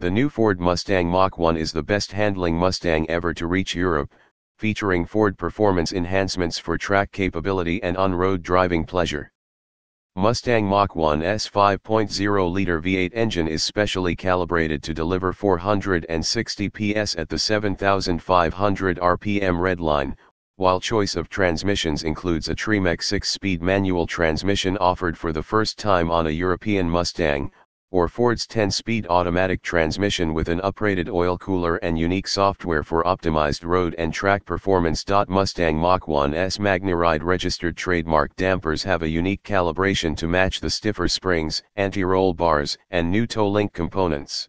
The new Ford Mustang Mach-1 is the best handling Mustang ever to reach Europe, featuring Ford performance enhancements for track capability and on-road driving pleasure. Mustang Mach-1's 5.0-liter V8 engine is specially calibrated to deliver 460 PS at the 7,500 RPM redline, while choice of transmissions includes a Tremec 6-speed manual transmission offered for the first time on a European Mustang, or Ford's 10-speed automatic transmission with an uprated oil cooler and unique software for optimized road and track performance. Mustang Mach-1's MagneRide registered trademark dampers have a unique calibration to match the stiffer springs, anti-roll bars, and new toe-link components.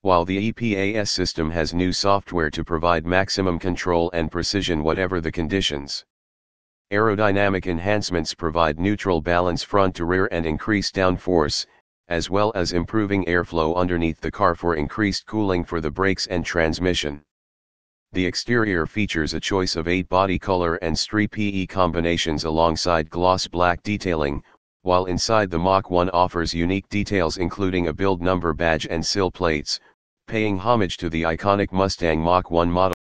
While the EPAS system has new software to provide maximum control and precision whatever the conditions. Aerodynamic enhancements provide neutral balance front to rear and increase downforce, as well as improving airflow underneath the car for increased cooling for the brakes and transmission. The exterior features a choice of 8 body color and Strip PE combinations alongside gloss black detailing, while inside the Mach 1 offers unique details including a build number badge and sill plates, paying homage to the iconic Mustang Mach 1 model.